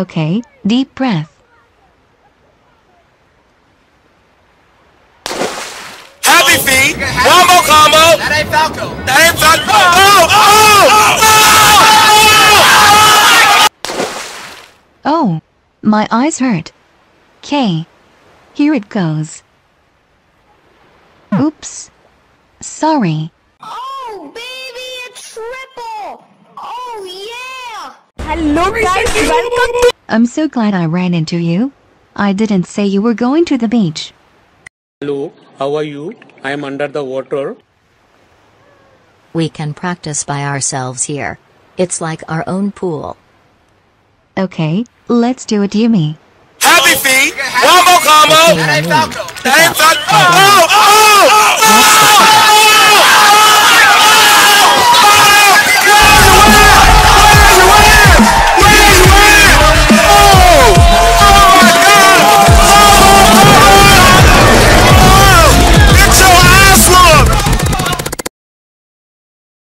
Okay, deep breath. Happy feet. One more combo. That ain't Falco. That ain't Falco. Oh, oh, oh. Oh, my eyes hurt. K. Here it goes. Oops. Sorry. Oh, baby, a triple! Oh, yeah! Hello guys, welcome to I'm so glad I ran into you. I didn't say you were going to the beach. Hello, how are you? I am under the water. We can practice by ourselves here. It's like our own pool. Okay, let's do it, Yumi. Happy feet. One more combo. Okay, That ain't Naomi, Falco. pick That ain't up. Falco. Hold on. Oh, oh, oh, oh.